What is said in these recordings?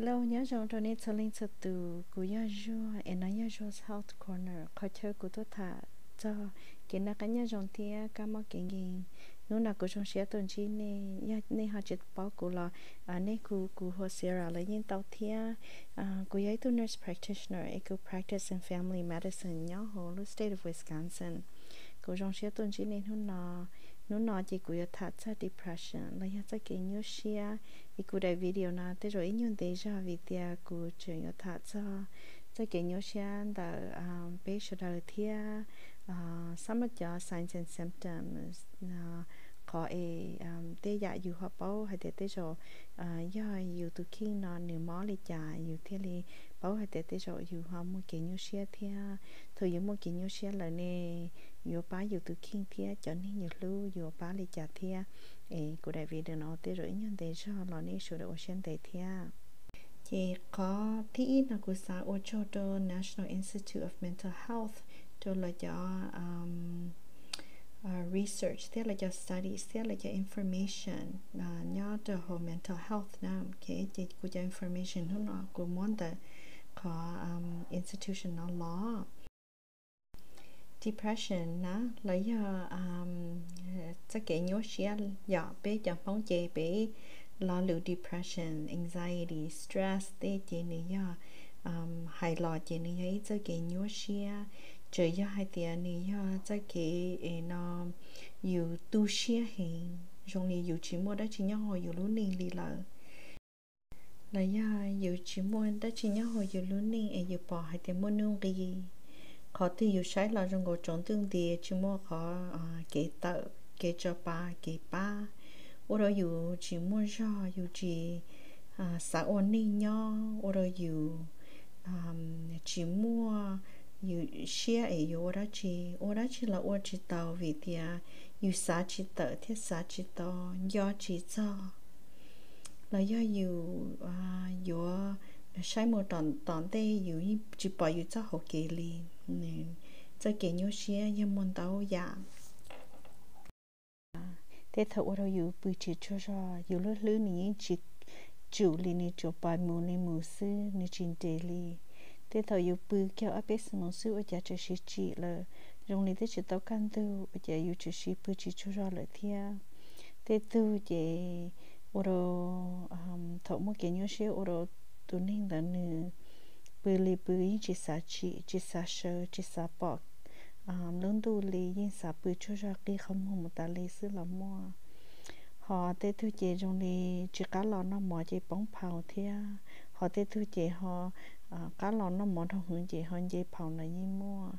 lâu nhớ rằng cho nên cho linh cho từ của ya jo em nói ya jo health corner có chơi của tôi thả cho. Cái nào cái nhớ rằng thì cái mà cái gì nó là của trong xe tuần chi nè ya nè họ chỉ bảo của là à nè của của họ sẽ là lấy những tàu thì à, à của ya tu nurse practitioner eco practice in family medicine nhớ hồ lu state of Wisconsin. Của trong xe tuần chi nè nó là nó nói chỉ của thật sa depression. Là ya sa cái nhớ xe thì của đại video na thế rồi nhân đề ra vì tia của chuyện ya thật sa sa cái nhớ xe đã à bé sửa đời thia à some of signs and symptoms na có ai tế dạ dù họ bảo hay tế tế rồi do dù từ khi nó nếu mó li chả dù thế li bảo hay tế tế rồi dù họ mua kiện nhau xe thì thôi dù mua kiện nhau xe là nè yo bá dù tu king thì cho nên nhiều lưu yo bá li cha thì e của đại việt no te rồi nhân de cho là o shen de sen tế thì ti có ku sa của cho to National Institute of Mental Health to là cho um, uh, research thế là cho studies thế là cho information. Là nhớ cho hồ mental health na cái chỉ của cho information nó nó của muốn the có um, institutional law depression na lấy giờ um, sẽ kể nhớ chia giờ bé giờ phong chế bé lo liệu depression anxiety stress thế chế này giờ um, hay lo chế này ấy sẽ kể nhớ chia trời giờ hai tiền này giờ, sẽ kể, nó yêu tu chia hình trong này yêu chỉ mua đó chỉ nhau hồi yêu luôn nên đi lợ. Là giờ, yêu chỉ mua đó chỉ nhau hồi yêu luôn nên yêu bỏ hai tiền mua nương gì họ thì yêu sai là trong cái trong tương địa chỉ mua họ kế tợ kế cho ba kế ba. Ô đó yêu chỉ mua cho yêu chỉ xã ổn định nhau ô đó yêu chỉ mua yêu xe ấy yêu ô đó chỉ ô đó chỉ là ô chỉ tàu, vì thì yêu xã chỉ tợ thế xã chỉ tao do chỉ cho. Là do yêu yêu ờ, ờ, sai một tòn tòn tê yêu chỉ bỏ yêu cho học kỳ liền nè cho kể nhau xe yu môn tàu ya thế thật ở đâu yêu bự chỉ cho ra yêu lỡ lỡ nỉ chỉ chủ li nỉ cho bài mù nỉ mù sư nỉ chín tê li thế thật yêu bự kéo áp bếp mù sư ở nhà cho chỉ chỉ là dùng lý thế chỉ tao can tu ở nhà yêu chỉ chỉ bự chỉ cho ra lỡ thia. Thế tu về ở đâu thọ một cái nhau xe ở đâu tu nên là nữ bự lì bự chỉ sa chỉ chỉ sa sơ chỉ sa bọc lớn tu lì yên sa bự cho ra cái không hùng một ta lì xứ là mua họ tê tu về dùng lì chỉ cá lò nó mò chỉ bóng phào thia họ tê tu về họ cá lò nó mò thằng hướng chị hơn chị phào là như mua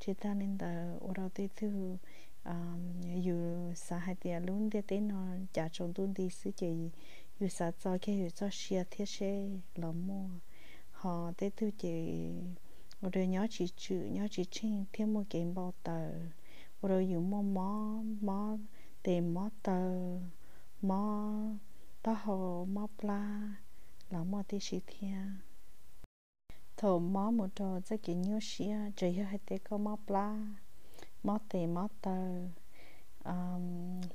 chị ta nên là ở đâu tê thư à dù sa hai tia luôn tê tê nó trả trong tuần đi xứ chị dù sa cho cái dù cho xia thiết xe là mua họ thế thứ chị rồi đây nhớ chị chữ nhớ chị trên thêm một cái bao tờ. Rồi dùng mua mó mó tìm mó tờ, mó tao hồ, mó pla là mó tê sĩ thiên thổ mó một trò rất cái nhiều xia chỉ hai tế có mó pla, mó tìm mó tờ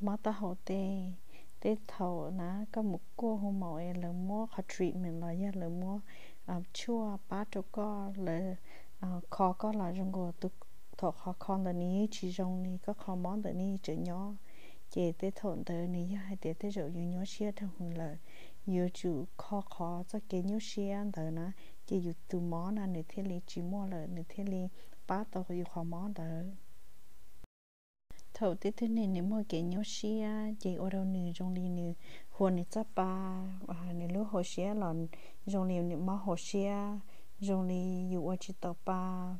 mó tờ hồ tê. Tê thổ ná có một cô hôm màu là mua khó treatment là ya là mua. Ờ, chua ba chỗ có là khó có là trong gò tục thọ khó con là ní chỉ trong ní, có khó món là ní, chữ nhỏ chỉ tê thổn tờ ní, hai tế tế rồi nhiều nhỏ xia thằng hùng là nhiều chủ khó khó, cho cái nhiều xia tờ ná. Chỉ dụ từ món là nửa thiên lý chỉ mua là nửa thiên lý ba tàu có khó món đó thầu tế thứ này nếu mua cái nhau xia chỉ ở đâu nửa trong đi nửa hồ nửa chấp ba à nửa lúa hồ xia là trong liền nửa mỏ hồ xia trong lý dụ ở chỉ tàu ba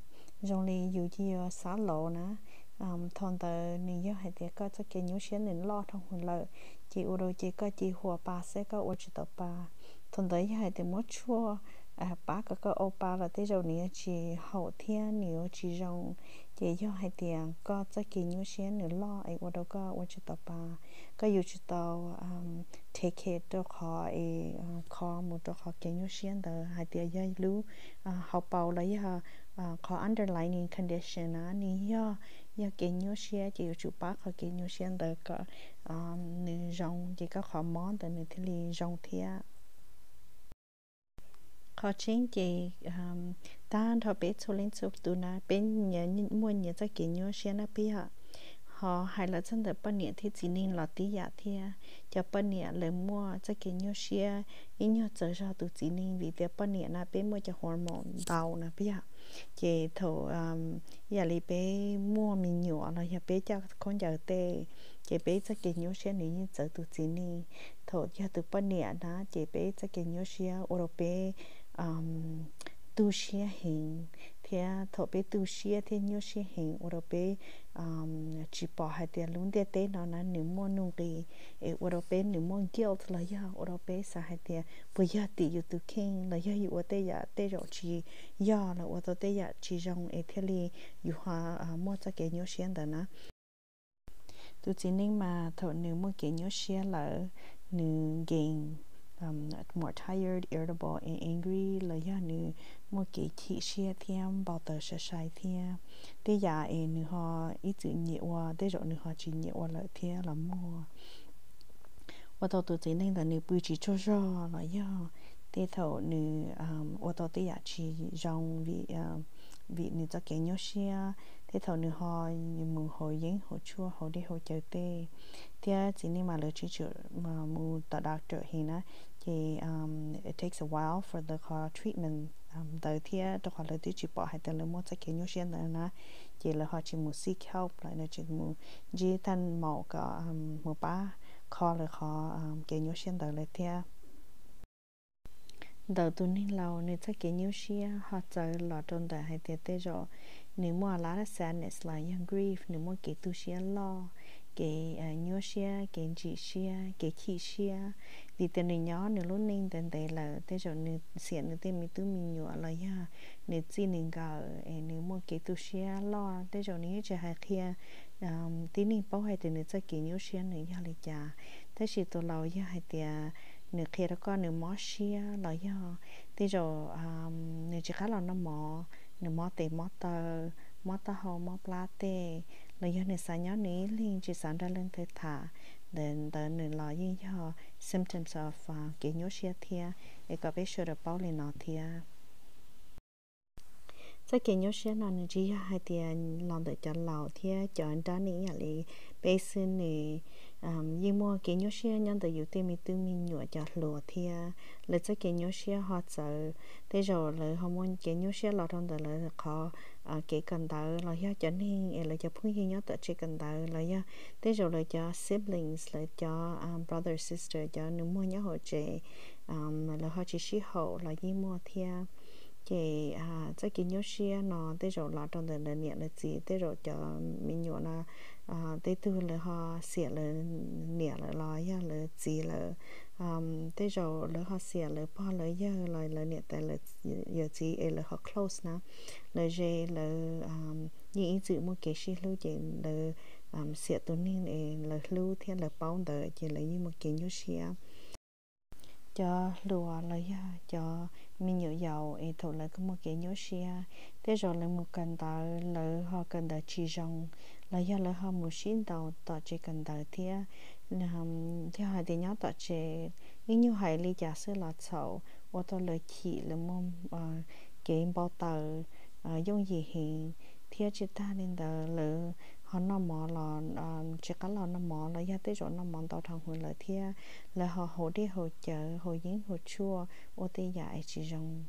trong lý dụ chỉ ở xã lộ nè thằng thon tờ nửa giờ hay thì có cho cái nhau xia nên lo thằng hồn lợi chỉ ở đâu chỉ có chỉ hồ ba sẽ có ở chỉ tàu ba thằng tờ hay thì mất chua à bác có cái ô ba là tới rồi nè chỉ hậu thiên nếu chỉ rong chỉ cho hai tiền có cho kỳ nhiêu xe nữa lo ấy qua đâu có qua chỉ tàu ba có yêu chỉ tàu take care cho họ ấy khó một cho họ kỳ nhiêu xe đó hai tiền dây lú học bảo lấy ha khó underlining condition á ní ya ya kỳ nhiêu xe chỉ yêu chủ bác họ kỳ nhiêu xe đó có nữ rong chỉ có khó món đó nữ thì lì rong thiệt khó chính chị ta họ bé số lên số tụ na bên nhớ mua nhớ cho kỹ nhớ xem na bia họ hay là chân được bao nhiêu thì chỉ nên là tí giả thì à? cho bao nhiêu lời mua cho kỹ nhớ xem ít nhớ chờ ra tụ chỉ nên vì việc bao nhiêu na bên mua cho hormone đau na bây giờ chị thổ giờ li bé mua mình nhỏ là giờ bé cho con giờ tê chị bé cho kỹ nhớ xe này như chờ tụ chỉ nên. Thổ cho tụ bao nhiêu na chị bé cho kỹ nhớ xe ô bé um, tu xia hình thì thọ bé tu xia thì nhiều xia hình ở bé um, chỉ bỏ hai tiền luôn để tế nó là nếu mua nung kỳ ở đó bé nếu mua guilt là ya ở bé sa hai tiền. Bây giờ thì yêu tu kinh là ya yêu ở đây ya tế rồi chỉ ya là ở đó tế ya chỉ trong ở thế này yêu hoa mua cho cái nhiều xia đó na tu chỉ nên mà thọ nếu mua cái nhiều xia là nếu gain um, more tired, irritable, and angry. Là do nữ một cái chị xe thêm bảo tờ sẽ sai thêm thế giờ em nữ họ ít chữ nhiều, thế rồi nữ họ chỉ nhiều, qua lại là mua và tàu tụi chị nên là nữ bự chỉ cho rõ là do thế thầu nữ um và tàu thế giờ chỉ rong vì um vì nữ cho cái nhau xe thế thầu nữ họ mù ho yến, ho chua ho đi hồi chờ tê. Thế chỉ nên mà lời chỉ chữ mà mù tờ trở thì na thì um, it takes a while for the car treatment um, đầu tiên à, tôi hỏi là tôi chỉ bỏ hai tên là một cái kiến nhau xuyên? Nữa nè chỉ là họ chỉ muốn seek help lại là chỉ muốn chỉ thân mẫu có um, một ba kho là um, à. à, họ um, kiến nhau xuyên đầu là theo đầu tôi nên lâu nên chắc kiến nhau xuyên họ chơi lọ trong đời hai tên thế rồi. Nếu mà lá sadness là yang grief nếu mà cái tu xuyên lo cái nhớ xuyên cái chỉ xuyên cái chi xuyên vì tên này nhỏ nữa lúc nên tên đây là thế cho nữa xiên nữa tên mình tư mình nhỏ là ya nữa chỉ nên cả nữa mua kế tu xe lo thế cho nữa chỉ hai kia tí nên bảo hai tên nữa cho cái nhớ xe nữa ya lại cha thế chỉ tôi lâu ya hai tiền nữa kia đó con nữa mó xe là ya thế cho nữa chỉ khá là nó mỏ nữa mó tê mó tờ mó tờ hồ mó plate là ya này sáng nhỏ ní liên chỉ sáng ra lên tới thả đến the nửa lo yin cho symptoms of uh, cái nhớ xe thia e có biết sure bảo lên nó thia. Sau cái nhớ xe nó nên chỉ hai tiền làm được cho lầu thia cho anh ta ní là li bê xin um, nhưng mà cái nhớ xe nhân từ yếu tiền mình tự mình nhựa cho lùa thia. Là sau cái nhớ xe họ sợ thế rồi là họ muốn cái nhớ xe lọt trong đời là khó à cái cần tờ là do cho nên à, là cho phun hiên nhớ tự à, chỉ cần tờ là do thế rồi là cho siblings là cho um, brother sister cho nếu mua nhớ họ chị um, là họ chỉ sĩ hậu là gì mua theo chị à chắc kiến nhớ xia nó thế rồi là trong đời đại niệm là gì thế rồi cho mình nhớ là à thế từ là họ xỉa là nẻ là lo ya là gì là um thế rồi là họ xỉa là bao là ya là là nẻ tại là giờ gì là họ close na là gì là um những chữ một cái gì lưu chỉ là um xỉa tụi nên là lưu thiên là bao đời, chỉ là như một cái như xe cho lùa là ya cho mình nhớ giàu ấy thôi là có một cái nhớ xe thế rồi là một cần tờ là họ cần tờ chỉ rong là do là họ một xin tàu tờ chỉ cần tờ thì theo hai thì nhớ tờ chỉ những như hai lý giả sư là sầu ô tô lời chỉ là mong cái bao tờ dùng gì hiện theo chỉ ta nên tờ là họ nó mò là chỉ có là nó mò là gia tới chỗ nó mò tàu thằng hồi lời thia là họ hồ đi hồ chợ hồ yến hồ chua ô tê dạy chỉ rong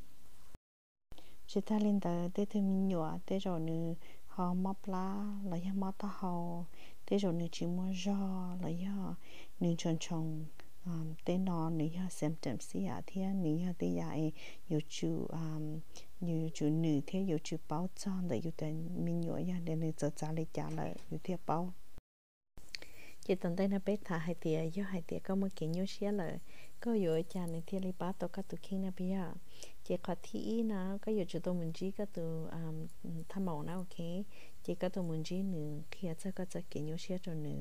chỉ ta lên tờ tới thêm nhỏ tới rồi nữa họ mập lá là gia móc ta họ thế rồi nếu chỉ mua do là gia nữa chọn chọn um, tên nó nếu như symptoms gì à thì nếu như bây giờ nhiều chú um, nhiều chú nữ thế nhiều chú bảo chọn để nhiều tên mình nhỏ ya để nên cho trả lấy trả lại nhiều thế bảo chỉ tận đây là bé thả hai tia do hai tia có một cái nhiều xía là có nhiều cha này thì lấy bảo tổ các tụ kinh là bây giờ. Chỉ có thi nó có nhiều chú tôi muốn chỉ có tụ um, à, tham mẫu nó ok. Chỉ có tụ muốn chỉ nữ khi à cho có cho cái nhiều xía cho nữ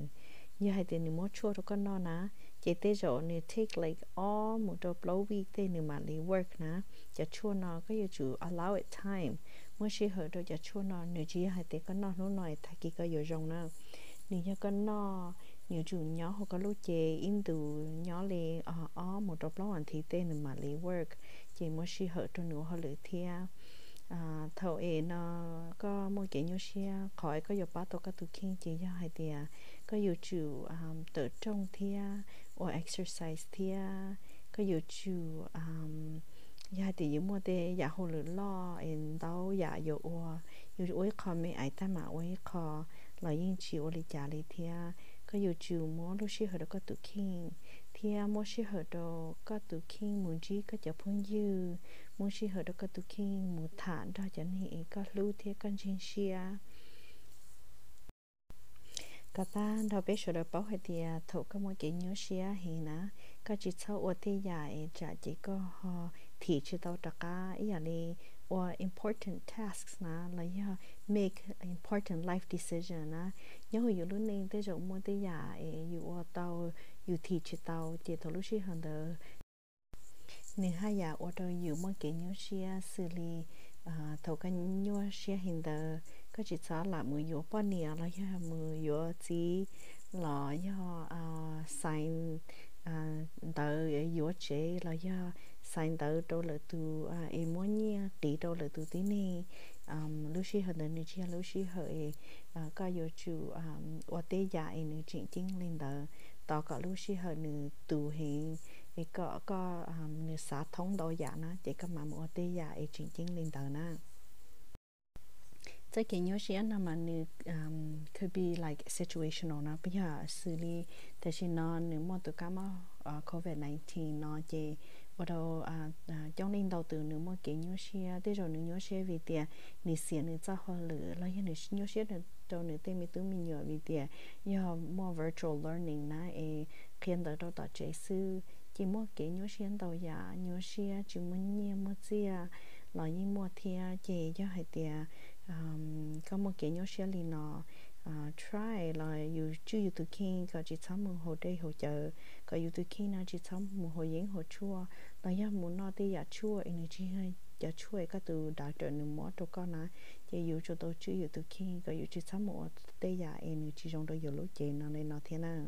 như hai tia nữ mua chua rồi con nó nè chỉ tế rồi nè take like all một đôi blow week tế nè mà lấy work nè cho chua nó có yêu chủ allow it time. Mới chỉ hở đôi cho chua nó nè chỉ hai tế con nó nó nói thay kỳ có yêu rong nè nè cho con nó nhiều chủ nhỏ họ có lúc chế in từ nhỏ lì ở ở một đọc lâu anh thì tên mà lì work. Chỉ muốn xí hở cho nữa họ lựa thia. À thầu ế nó có một cái nhau xia khỏi có nhiều bắt tôi có tụ kinh chỉ cho hai tia có nhiều chủ um, tự trong thia or exercise thia. Có nhiều chủ um, ya thì những mua tê ya hồ lửa lo en đâu ya yo o yo ôi kho me ai ta mà ôi kho là yên chịu li trả li thia có nhiều chủ mua lúc xí hở đó có tụ kinh thia mua xí hở đó có tụ kinh muốn chi có chập phong dư. Muốn xí hở đó có tụ kinh muốn thản đó cho nên có lưu thia con trên xia các ta đó biết số đó bảo hệ thì à, thổ các một cái nhớ xia thì nè các chỉ sau ở thì dài trả chỉ có ờ, họ thì chỉ tao tất cả ý là đi or important tasks na, là ya make important life decision na. Nhớ hồi yêu luôn nên tới rồi mua tới nhà yêu ở tàu yêu thì chỉ tàu chỉ thấu lúc hơn đó nên hai nhà ở tàu yêu mua cái nhớ xe xử lý à, thấu cái nhớ xe hiện giờ có chỉ sợ là mười yếu bao nhiêu là ya mười yếu chỉ là ya sign tờ yếu chế, là ya sáng đầu đâu là từ à em muốn nhia à, tí đâu là từ thế này, um lúc xí hơn nữa chị lúc xí hơi có yêu chú um ở tây gia em nữ chuyện chính lên đó tao có lúc xí hơn nữa tu hiện thì có có um nữ xã thống đồ giả nó chỉ có mà ở tây gia em chuyện chính lên đó nè cái kiểu như thế nào mà nữ could be like situational nó bây xử lý thế thì nó nữ một tụi cá mà ờ, covid 19 nó chỉ bắt đầu à, à trong nên đầu từ nữa mà cái nhớ xe. Thế rồi nữa nhớ xe vì tiền nị xịa nữa cho họ lửa. Là như nị nhớ xe nữa cho nữa tên mình tự mình nhớ vì tiền giờ more virtual learning na e khiến đỡ đâu tạo chế sư chỉ mua cái nhớ xe đầu giả nhớ xe chỉ muốn nhớ mỗi gì à là như mua thia chế cho hai tiền có một cái nhớ xe liền nó uh, try là you chú you tu kinh có chỉ sống một hồ đây hồ chờ có you tu kinh nó chỉ sống một hồ diễn hồ chua là ya muốn nó đi ya chua energy hay ya chua cái từ đại trợ nữa mỗi chỗ con á. Chỉ you cho tôi chú you tu kinh có you chỉ sống một đây ya energy trong đó you lối chế nó nên nó thế nào.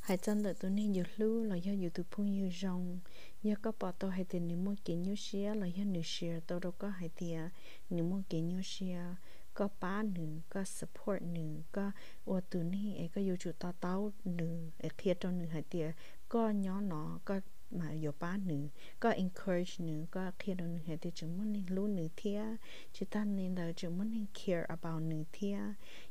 Hai chân là tôi nên nhiều lưu là do từ phun nhiều rong. Giờ có bỏ tôi hay tiền nếu muốn kiến nhiều xia là do nhiều share tôi đâu có hay tiền à, nếu muốn kiến nhiều xia ก็ป้าหนึ่งก็ support หนึ่งก็อวตัวนี้เอก็อยู่จุดต่อเต้าหนึ่งเอเคลียร์ตัวหนึ่งหายเตียก็ย้อนหนอก็มาอยู่ป้าหนึ่งก็ encourage หนึ่งก็เคลียร์ตัวหนึ่งหายเตียจุดมันนี่รู้หนึ่งเทียจุดตั้งนี่เราจุดมันนี่ care about หนึ่งเทีย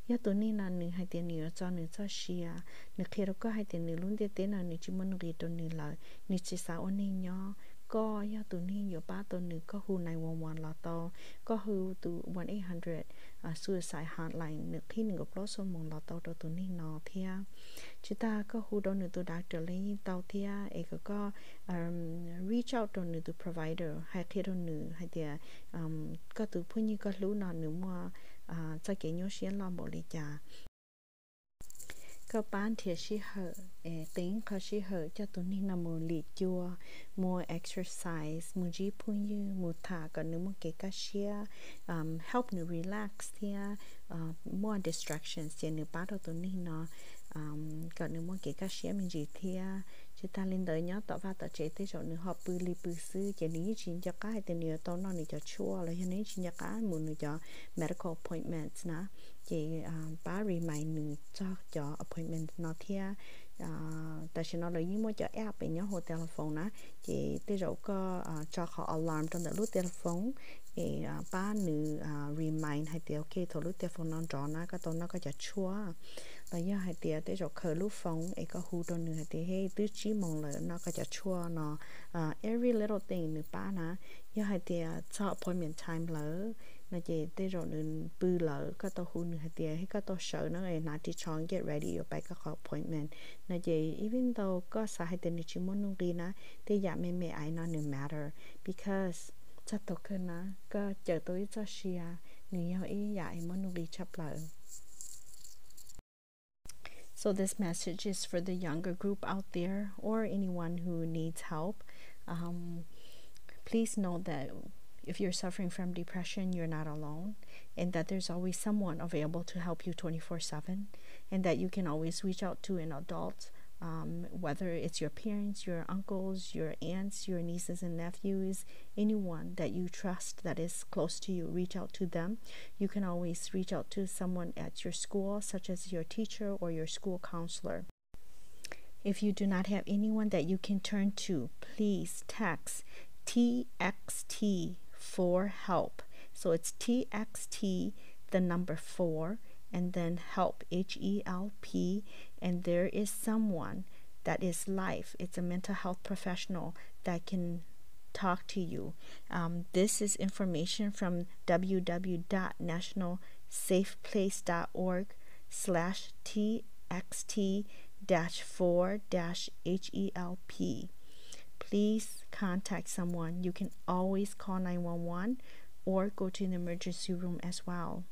ยาตัวนี้นะหนึ่งหายเตียหนึ่งจอหนึ่งจอเชียหนึ่งเคลียร์ก็หายเตียหนึ่งรุ่นเตียเตียนะหนึ่งจุดมันรีตัวหนึ่งเลยหนึ่งจิตสาวนี่ย้อ có ya tu ni yo ba tu ni có hu này one one là to, có hu tu one eight hundred à, suicide hotline nữa, khi nửa lo số mong là to đó tu ni nó thia. Chúng ta có hu đó nữa tu đã trở lên tàu ấy có có reach out đó nữa provider, hay khi đó nữa, hay thì um, có tu phun như có lú nó nữa mà cho cái nhau xuyên lo bộ lý có bán thì sẽ hở tính có sẽ hở cho tụi mình là một lì chua một exercise một gì phun như một thả còn nếu một cái cá xia um, help nữa relax thì uh, ờ, more distractions thì nếu bắt đầu tụi mình nó um, còn nếu một cái cá xia mình gì thì chúng ta lên tới nhớ tao và tao chế tới chỗ nữa họ bự li bự sư chỉ ní chỉ cho cái thì nhiều tao nó này cho chua là hiện nay chỉ cho cái muốn nữa cho medical appointments nè chị à, bà remind nữa cho cho appointment nó thia. À, tại sẽ nó là những mối cho app bên nhớ hồ telephone nè chị tới rồi có à, cho họ alarm trong lúc telephone. Thì à, ba nữ remind hay thì ok thôi lúc telephone non rõ nó cái tôi nó có cho chua là do hai tiêu tới rồi khởi lúc phóng ấy có hú đôi nữ hay tiêu hay tứ chỉ mong là nó có cho chua nó every little thing nữ ba nè. Do hai tiêu cho appointment time lỡ nó chỉ tới rồi nữa bự lỡ có tao hú nữa hai tia hay có tao sợ nó ấy nãy chỉ chọn get ready ở bài các appointment. Nó chỉ even though có sao hai tia nữa chỉ muốn nung đi na thì dạ mẹ mẹ ai nó no matter. Because chắc tao cơ na có chờ tôi cho xia người yêu ý dạ em muốn nung đi chấp lỡ. So, this message is for the younger group out there or anyone who needs help. Um, please know that if you're suffering from depression, you're not alone, and that there's always someone available to help you 24 7, and that you can always reach out to an adult, um, whether it's your parents, your uncles, your aunts, your nieces and nephews, anyone that you trust that is close to you, reach out to them. You can always reach out to someone at your school, such as your teacher or your school counselor. If you do not have anyone that you can turn to, please text TXT for help. So it's TXT, the number four, and then help, H E L P, and there is someone that is life. It's a mental health professional that can talk to you. Um, this is information from www.nationalsafeplace.org slash TXT dash four dash HELP. Please contact someone. You can always call 911 or go to the emergency room as well.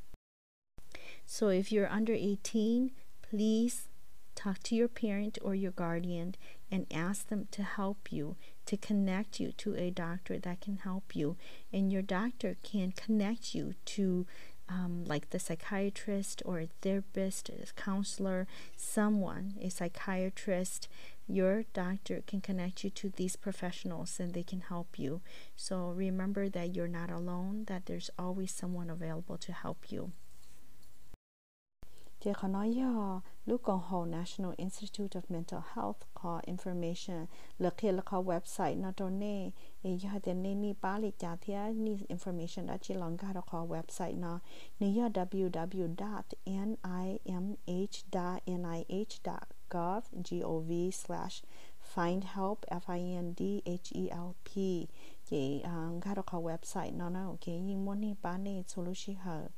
So if you're under 18, please talk to your parent or your guardian and ask them to help you, to connect you to a doctor that can help you. And your doctor can connect you to um, like the psychiatrist or a therapist, a counselor, someone, a psychiatrist, your doctor can connect you to these professionals and they can help you. So remember that you're not alone, that there's always someone available to help you. Chị có nói do lúc National Institute of Mental Health có information khi là có website nó cho nè ý do tiền nè ni ba li trả thì ni information đã chỉ lòng cả có website nó ni gov slash find help f i n d h e l p. Chị um, cả đó website nó nó ok nhưng muốn đi bán đi, solution hở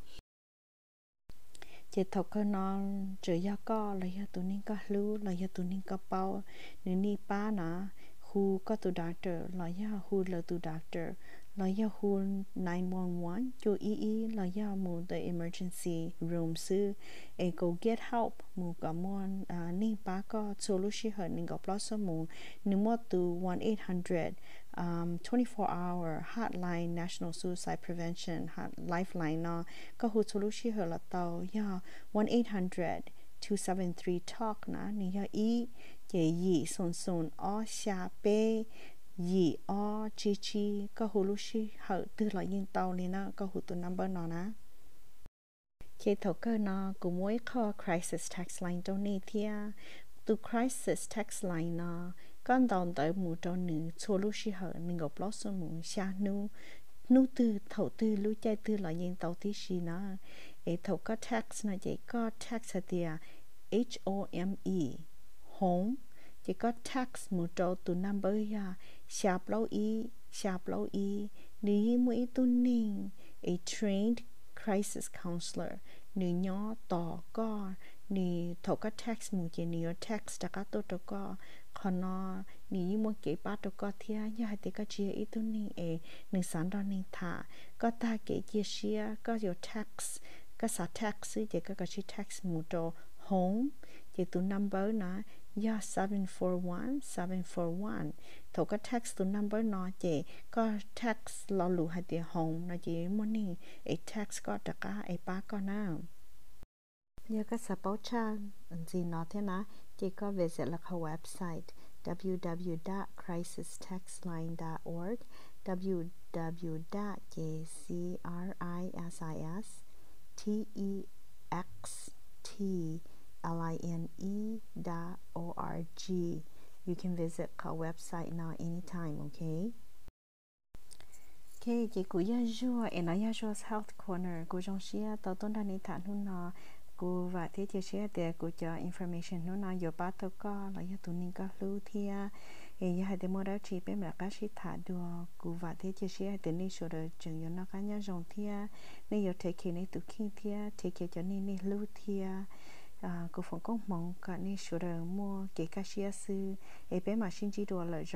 chỉ thầu cơ non chỉ ya có là ya tụi nín có lưu là ya tụi nín có bao. Nếu ni ba nà who có tụi doctor là ya who là tụi doctor là ya who 911 cho ý ý là ya mu the emergency room sư e go get help mu cả mon à ni ba có solution hơn ni có plus mu ni mo tu 1 800 um, 24 hour hotline national suicide prevention hot lifeline na ka hu chulu shi ha la tao ya 1 800 273 talk na ni ya i ye yi son son o xia pe yi o chi chi ka hu lu shi ha tu la yin tao ni na ka hu tu number na na ke thọ cơ na ku mỗi kho crisis tax line đâu ni thia. Tu crisis tax line na con đòn tới mù cho nữ chua lu shi hở, mình gặp lo số mù xa nu nu tư thầu tư lu chạy tư là yin tàu tí shi nó. Ấy thầu có tax, nó chỉ có tax tia H O M E home chỉ có text một trâu tu number ya sharp lâu y sharp lâu y. Mu mũi tu ninh a trained crisis counselor. Nữ nhỏ tỏ co. Nữ thổ có text một chỉ nữ text đã có tu tu co. Còn nó ní mu kế ba tu có thia như hai có chia y tu ní a nâng sản đó nâng thả. Có ta kế chia chia có your tax. Có sa tax chỉ có cái chi tax một chỗ home chỉ tu number nó yeah 741 741 thổ có text tu number nó chỉ có text lo lù hai tiền home nó chỉ mua ní ê tax có đặc cả, a ba có nào. Nhớ các sa bảo cha gì nó thế nào chỉ có visit là cái website www.crisistextline.org www.jcrisistextline.org you can visit our website now anytime okay? Okay, chị cũng ya jua, em nói ya jua's health corner, cô trong xia tàu tôn đa ni thản hun nó cô và thế chia sẻ để cô cho information nó nói giờ bắt tôi có là giờ tu ninh có lưu thia à giờ hai đứa mua đó chỉ biết là cái gì thả đùa. Cô và thế chia sẻ để nên sửa được chừng giờ nó cá nhân rộng thia à nên giờ take care nên tu khi thia take care cho nên nên lưu thia à cô phòng công mong cả nên sửa được mua cái cái gì sư ấy bé mà xin chỉ đùa lợi rõ